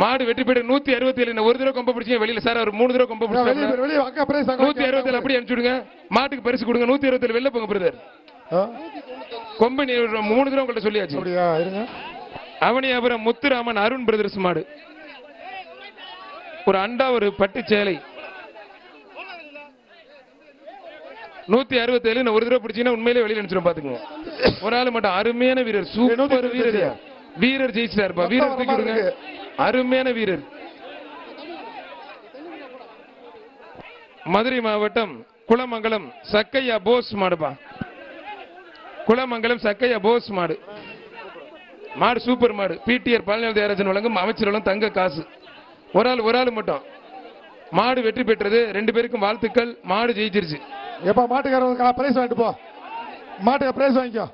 மாடு வெற்றி பெற்ற நூத்தி அறுபத்தி ஏழு ஒரு தடவை கொம்ப பிடிச்சீங்க வெளியில சார் அவர் மூணு தடவை கொம்ப பிடிச்சாங்க நூத்தி அறுபத்தி ஏழு அப்படி மாட்டுக்கு பரிசு கொடுங்க. நூத்தி அறுபத்தி ஏழு வெளில போங்க பிரதர் கொம்பு ஒரு மூணு தடவை உங்கள்ட்ட சொல்லியாச்சு. அவனியாபுரம் முத்துராமன் அருண் பிரதர்ஸ் மாடு. ஒரு அண்டா ஒரு பட்டு சேலை. நூத்தி அறுபத்தி ஏழு ஒரு தடவை பிடிச்சீங்கன்னா உண்மையிலே வெளியில அனுப்பிச்சிடும் பாத்துக்கோங்க. ஒரு ஆள் மட்டும் அருமையான வீரர் சூப்பர் வீரர். வீரர் ஜெயிச்சிட்டாருப்பா வீரர் தூக்கி விடுங்க அருமையான வீரர். மதுரை மாவட்டம் குளமங்கலம் சக்கையா போஸ் மாடுப்பா குளமங்கலம் சக்கையா போஸ் மாடு. மாடு சூப்பர் மாடு. பிடிஆர் பழனிவேல் தேவராஜன் வழங்கும் அமைச்சர்களும் தங்க காசு. ஒரு ஆள் ஒரு ஆள் மட்டும். மாடு வெற்றி பெற்றது. ரெண்டு பேருக்கும் வாழ்த்துக்கள். மாடு ஜெயிச்சிருச்சு. எப்ப மாட்டுக்காரர் பிரைஸ் வாங்கிட்டு போ. மாட்டுக்கு பிரைஸ் வாங்கிக்கோ.